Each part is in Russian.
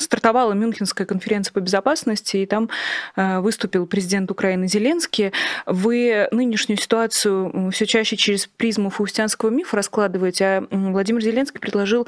стартовала Мюнхенская конференция по безопасности, и там э, выступил президент Украины Зеленский. Вы нынешнюю ситуацию все чаще через призму фаустианского мифа раскладываете, а Владимир Зеленский предложил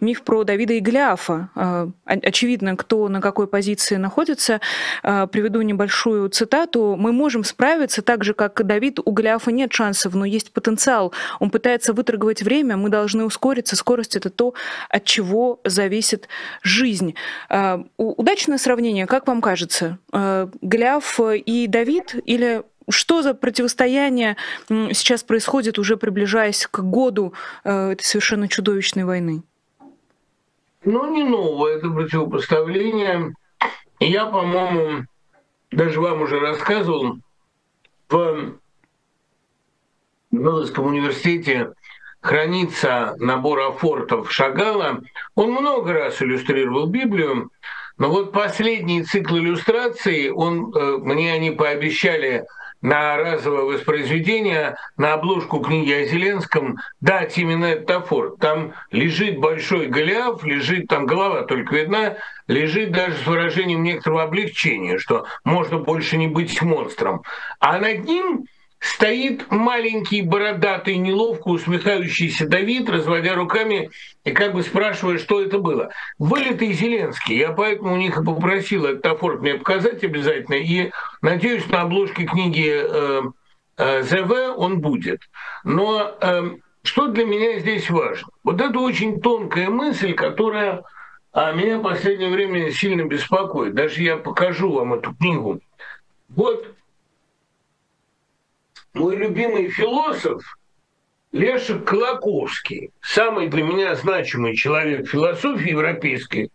миф про Давида и Голиафа. Э, очевидно, кто на какой позиции находится. Э, приведу небольшую цитату. «Мы можем справиться так же, как Давид. У Голиафа нет шансов, но есть потенциал. Он пытается выторговать время, мы должны ускориться. Скорость — это то, от чего зависит жизнь». Э, удачное сравнение, как вам кажется? Голиаф и Давид или что за противостояние сейчас происходит, уже приближаясь к году этой совершенно чудовищной войны? Ну, не новое это противопоставление. Я, по-моему, даже вам уже рассказывал, в Меловском университете хранится набор афортов Шагала. Он много раз иллюстрировал Библию, но вот последний цикл иллюстраций, он, э, мне они пообещали на разовое воспроизведение, на обложку книги о Зеленском дать именно этот афор. Там лежит большой Голиаф, лежит там голова только видна, лежит даже с выражением некоторого облегчения, что можно больше не быть монстром. А над ним стоит маленький, бородатый, неловко усмехающийся Давид, разводя руками и как бы спрашивая, что это было. Вылитый Зеленский. Я поэтому у них и попросил этот афорт мне показать обязательно. И надеюсь, на обложке книги э, э, ЗВ он будет. Но э, что для меня здесь важно? Вот это очень тонкая мысль, которая а меня в последнее время сильно беспокоит. Даже я покажу вам эту книгу. Вот мой любимый философ Лешек Колоковский, самый для меня значимый человек философии европейской,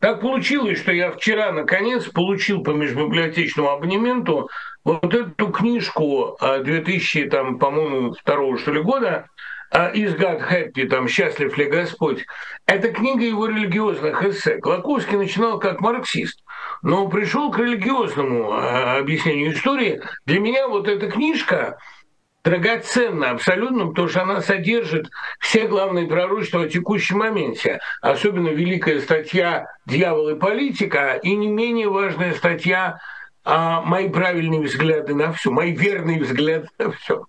так получилось, что я вчера, наконец, получил по межбиблиотечному абонементу вот эту книжку 2000, а, там, по-моему, второго, что ли, года «Is God Happy», там «Счастлив ли Господь». Это книга его религиозных эссе. Колоковский начинал как марксист, но пришел к религиозному а, объяснению истории. Для меня вот эта книжка драгоценна абсолютно, потому что она содержит все главные пророчества о текущем моменте. Особенно великая статья «Дьявол и политика» и не менее важная статья а, мои правильные взгляды на все, мои верные взгляды на все.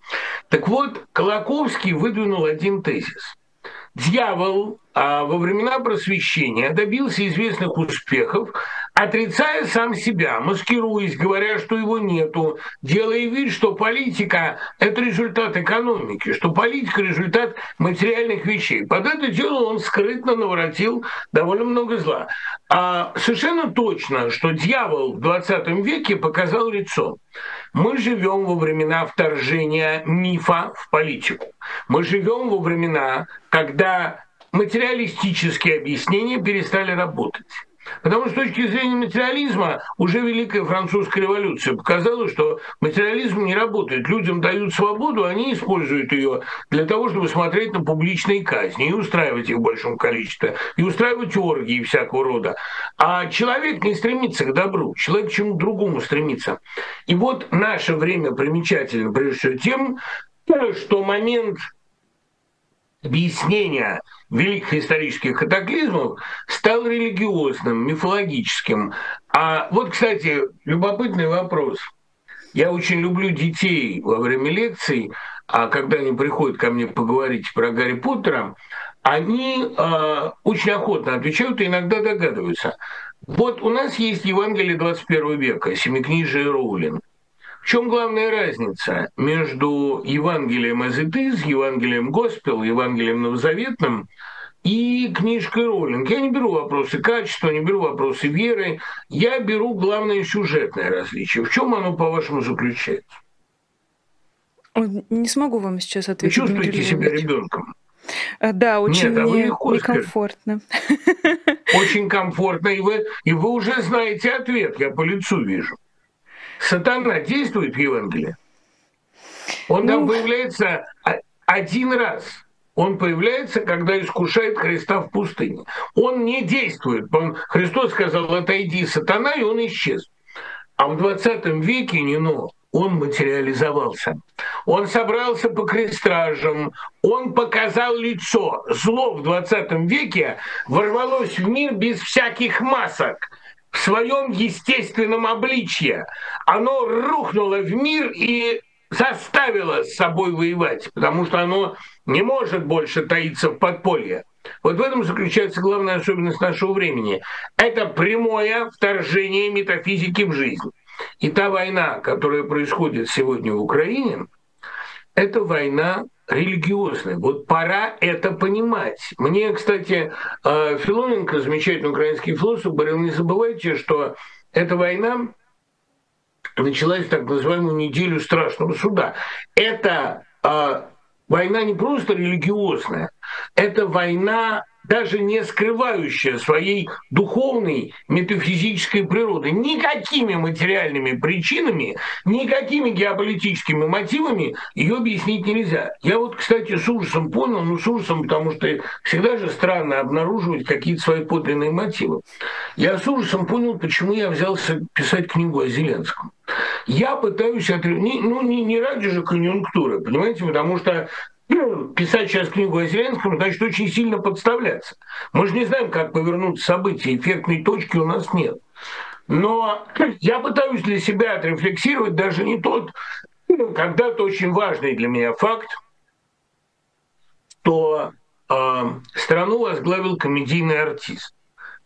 Так вот, Колоковский выдвинул один тезис. Дьявол а, во времена просвещения добился известных успехов, отрицая сам себя, маскируясь, говоря, что его нету, делая вид, что политика – это результат экономики, что политика – результат материальных вещей. Под это дело он скрытно наворотил довольно много зла. А совершенно точно, что дьявол в 20 веке показал лицо. Мы живем во времена вторжения мифа в политику. Мы живем во времена, когда материалистические объяснения перестали работать. Потому что с точки зрения материализма уже Великая Французская революция показала, что материализм не работает. Людям дают свободу, они используют ее для того, чтобы смотреть на публичные казни и устраивать их в большом количестве, и устраивать оргии всякого рода. А человек не стремится к добру, человек к чему-то другому стремится. И вот наше время примечательно, прежде всего, тем, что момент объяснения великих исторических катаклизмов стал религиозным, мифологическим. А вот, кстати, любопытный вопрос. Я очень люблю детей во время лекций, а когда они приходят ко мне поговорить про Гарри Поттера, они э, очень охотно отвечают и иногда догадываются. Вот у нас есть Евангелие 21 века, Семикнижие Роулинг. В чем главная разница между Евангелием Азетиз, Евангелием Госпел, Евангелием Новозаветным и книжкой Роллинг? Я не беру вопросы качества, не беру вопросы веры, я беру главное сюжетное различие. В чем оно, по-вашему, заключается? Не смогу вам сейчас ответить. Вы чувствуете себя ребенком? Э, да, очень Нет, а легко некомфортно. Очень комфортно, и вы, и вы уже знаете ответ, я по лицу вижу. Сатана действует в Евангелии. Он там ну... появляется один раз. Он появляется, когда искушает Христа в пустыне. Он не действует. Он, Христос сказал, отойди, сатана, и он исчез. А в 20 веке не но он материализовался. Он собрался по крестражам, он показал лицо. Зло в 20 веке ворвалось в мир без всяких масок своем естественном обличье. Оно рухнуло в мир и заставило с собой воевать, потому что оно не может больше таиться в подполье. Вот в этом заключается главная особенность нашего времени. Это прямое вторжение метафизики в жизнь. И та война, которая происходит сегодня в Украине, это война религиозная. Вот пора это понимать. Мне, кстати, э, Филоненко, замечательный украинский философ, говорил, не забывайте, что эта война началась так называемую неделю страшного суда. Это э, война не просто религиозная, это война даже не скрывающая своей духовной метафизической природы. Никакими материальными причинами, никакими геополитическими мотивами ее объяснить нельзя. Я вот, кстати, с ужасом понял, ну с ужасом, потому что всегда же странно обнаруживать какие-то свои подлинные мотивы. Я с ужасом понял, почему я взялся писать книгу о Зеленском. Я пытаюсь, от... ну не, не ради же конъюнктуры, понимаете, потому что писать сейчас книгу о Зеленском, значит очень сильно подставляться. Мы же не знаем, как повернуть события, эффектной точки у нас нет. Но я пытаюсь для себя отрефлексировать даже не тот, когда-то очень важный для меня факт, что э, страну возглавил комедийный артист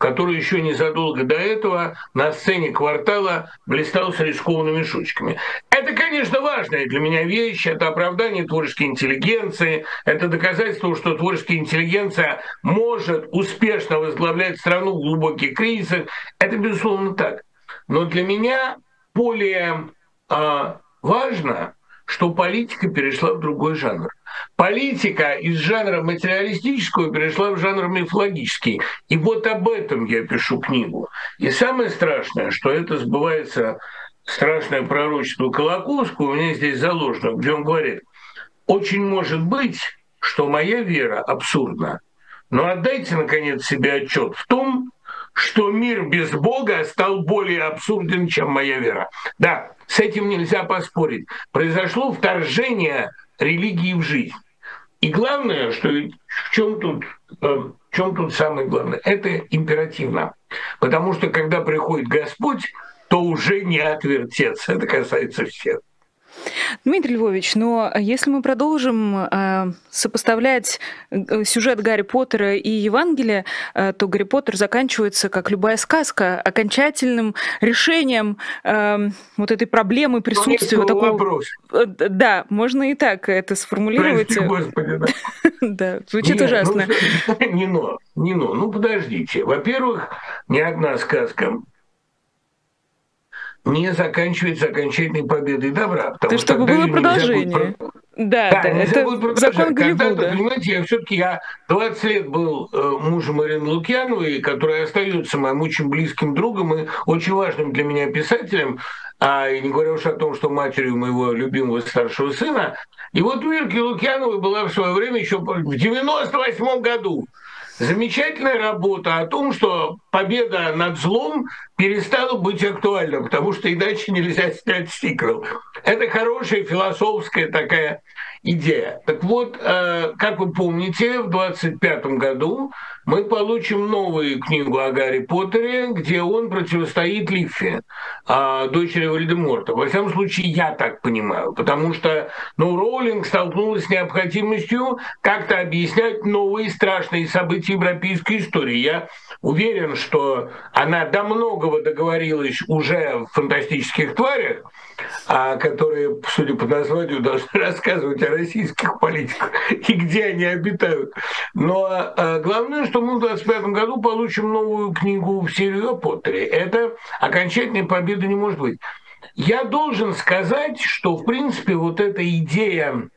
который еще незадолго до этого на сцене квартала блистал с рискованными шучками. Это, конечно, важная для меня вещь, это оправдание творческой интеллигенции, это доказательство, что творческая интеллигенция может успешно возглавлять страну в глубоких кризисах. Это, безусловно, так. Но для меня более э, важно, что политика перешла в другой жанр. Политика из жанра материалистического перешла в жанр мифологический. И вот об этом я пишу книгу. И самое страшное, что это сбывается страшное пророчество Колокольского, у меня здесь заложено, где он говорит, очень может быть, что моя вера абсурдна, но отдайте, наконец, себе отчет в том, что мир без Бога стал более абсурден, чем моя вера. Да, с этим нельзя поспорить. Произошло вторжение религии в жизнь. И главное, что в чем тут, э, в чем тут самое главное, это императивно. Потому что когда приходит Господь, то уже не отвертеться. Это касается всех. Дмитрий Львович, но если мы продолжим э, сопоставлять э, сюжет Гарри Поттера и Евангелия, э, то Гарри Поттер заканчивается, как любая сказка, окончательным решением вот этой проблемы присутствия. Вот такого... вопрос. Да, можно и так это сформулировать. Прости, Господи, да. Да, звучит ужасно. Ну, не но, не но. Ну, подождите. Во-первых, ни одна сказка не заканчивается окончательной победой добра. Потому То, чтобы было продолжение. Будет... Да, да, да это будет закон Голливуда. Понимаете, я все-таки я 20 лет был э, мужем Ирины Лукьяновой, которая остается моим очень близким другом и очень важным для меня писателем, а и не говоря уж о том, что матерью моего любимого старшего сына. И вот у Ирки Лукьяновой была в свое время еще в 98 году замечательная работа о том, что победа над злом перестала быть актуальна, потому что иначе нельзя снять сиквел. Это хорошая философская такая идея. Так вот, э, как вы помните, в 25 году мы получим новую книгу о Гарри Поттере, где он противостоит Лиффе, а, дочери Вальдеморта. Во всяком случае, я так понимаю, потому что ну, Роулинг столкнулась с необходимостью как-то объяснять новые страшные события европейской истории. Я уверен, что она до многого договорилась уже в «Фантастических тварях», а которые, судя по названию, должны рассказывать о российских политиках и где они обитают. Но а, главное, что мы в 2025 году получим новую книгу в серию о Поттере. Это окончательной победы не может быть. Я должен сказать, что, в принципе, вот эта идея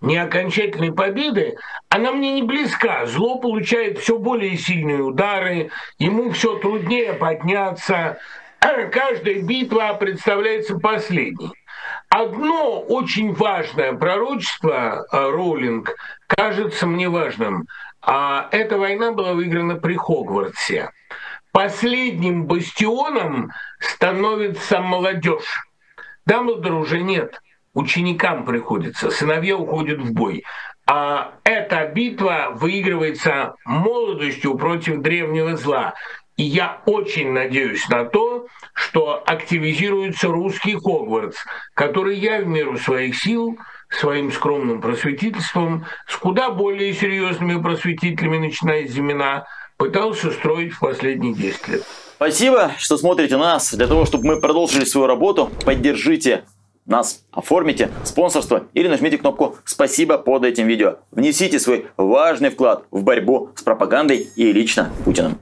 неокончательной победы, она мне не близка. Зло получает все более сильные удары, ему все труднее подняться. Каждая битва представляется последней. Одно очень важное пророчество э, Роулинг кажется мне важным. А эта война была выиграна при Хогвартсе. Последним бастионом становится молодежь. Дамблдора уже нет. Ученикам приходится, сыновья уходят в бой. А эта битва выигрывается молодостью против древнего зла. И я очень надеюсь на то, что активизируется русский Хогвартс, который я в меру своих сил своим скромным просветительством с куда более серьезными просветителями, начиная с Зимина, пытался строить в последние 10 лет. Спасибо, что смотрите нас. Для того, чтобы мы продолжили свою работу, поддержите нас, оформите спонсорство или нажмите кнопку «Спасибо» под этим видео. Внесите свой важный вклад в борьбу с пропагандой и лично Путиным.